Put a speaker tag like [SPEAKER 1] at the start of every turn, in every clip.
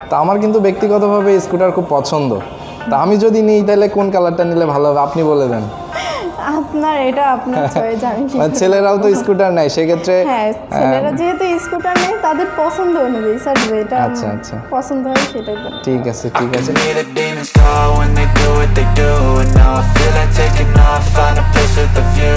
[SPEAKER 1] তা আমার কিন্তু ব্যক্তিগতভাবে স্কুটার খুব পছন্দ। তা আমি যদি নিই তাহলে কোন কালারটা নিলে ভালো হবে? আপনি বলে দেন।
[SPEAKER 2] আপনার এটা আপনার চয়েস আমি কি
[SPEAKER 1] মানে ছেলেরাও তো স্কুটার নেয় সেক্ষেত্রে
[SPEAKER 2] হ্যাঁ ছেলেরা যেহেতু স্কুটার নেই তাদের পছন্দ অনুযায়ী স্যার যেটা
[SPEAKER 1] আচ্ছা, আচ্ছা।
[SPEAKER 2] পছন্দ হয় সেটাই।
[SPEAKER 1] ঠিক আছে ঠিক আছে।
[SPEAKER 3] Me the demons when they do what they do And now I feel like taking off Find a place with a view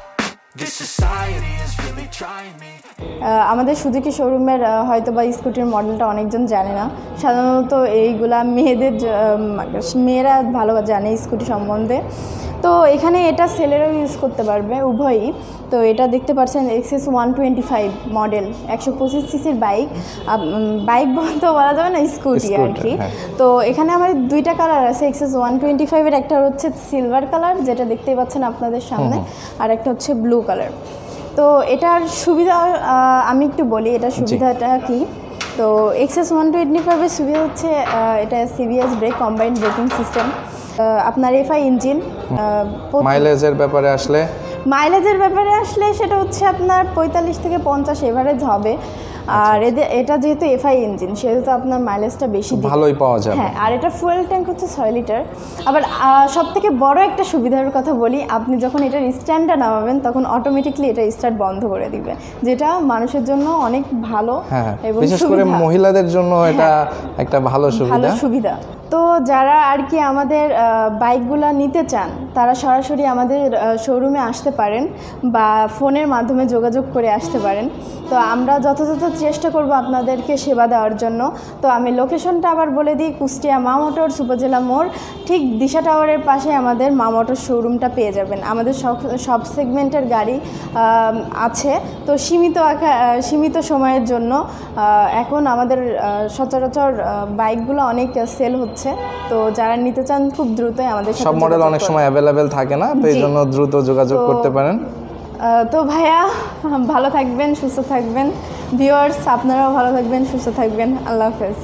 [SPEAKER 2] আমাদের সুজুকি শোরুমের হয়তো বা স্কুটির মডেলটা অনেকজন জানে না। সাধারণত এইগুলা মেয়েদের মেয়েরা ভালো জানে স্কুটি সম্বন্ধে। তো এখানে এটা ছেলেরাও ইউজ করতে পারবে উভয়ই। তো এটা দেখতে পাচ্ছেন XS one twenty five model একশো পঁচিশ সিসির বাইক বাইক বলতে বলা যাবে না স্কুটি আর কি।
[SPEAKER 1] হ্যাঁ।
[SPEAKER 2] তো এখানে আমার দুইটা কালার আছে এক্সএস ওয়ান টোয়েন্টি ফাইভের একটা হচ্ছে সিলভার কালার যেটা দেখতেই পাচ্ছেন আপনাদের সামনে। আর একটা হচ্ছে ব্লু কালার তো এটার সুবিধা আমি একটু বলি এটার সুবিধাটা কি? তো এক্সএস ওয়ান টু টোয়েন্টি ফাইভের সুবিধা হচ্ছে এটা CBS brake combined braking system আপনার এফআই ইঞ্জিন
[SPEAKER 1] মাইলেজের ব্যাপারে আসলে
[SPEAKER 2] মাইলেজের ব্যাপারে আসলে সেটা হচ্ছে আপনার পঁয়তাল্লিশ থেকে পঞ্চাশ এভারেজ হবে। আর এদের এটা যেহেতু এফআই ইঞ্জিন সেহেতু আপনার মাইলেজটা বেশি।
[SPEAKER 1] ভালোই পাওয়া যায়
[SPEAKER 2] হ্যাঁ আর এটা ফুয়েল ট্যাঙ্ক হচ্ছে ছয় লিটার আবার সব থেকে বড় একটা সুবিধার কথা বলি আপনি যখন এটার স্ট্যান্ডটা নামাবেন তখন অটোমেটিকলি এটা স্টার্ট বন্ধ করে দিবে। যেটা মানুষের জন্য অনেক ভালো
[SPEAKER 1] হ্যাঁ
[SPEAKER 2] এবং
[SPEAKER 1] বিশেষ করে মহিলাদের জন্য এটা একটা ভালো সুবিধা।
[SPEAKER 2] সুবিধা। তো যারা আর কি আমাদের বাইকগুলো নিতে চান তারা সরাসরি আমাদের শোরুমে আসতে পারেন বা ফোনের মাধ্যমে যোগাযোগ করে আসতে পারেন। তো আমরা যথাযথ চেষ্টা করব আপনাদেরকে সেবা দেওয়ার জন্য। তো আমি লোকেশনটা আবার বলে দিই কুষ্টিয়া মা মোটরস উপজেলা মোড় ঠিক দিশা টাওয়ারের পাশে আমাদের মা মোটর শোরুমটা পেয়ে যাবেন। আমাদের সব সব সেগমেন্টের গাড়ি আছে। তো সীমিত আকা- সীমিত সময়ের জন্য এখন আমাদের সচরাচর বাইকগুলো অনেক সেল হচ্ছে। তো যারা নিতে চান খুব দ্রুতই আমাদের
[SPEAKER 1] সব মডেল অনেক সময় অ্যাভেলেবেল থাকে না তো এই জন্য দ্রুত যোগাযোগ করতে পারেন।
[SPEAKER 2] তো ভাইয়া ভালো থাকবেন সুস্থ থাকবেন। ভিউয়ার্স আপনারাও ভালো থাকবেন সুস্থ থাকবেন। আল্লাহ হাফেজ।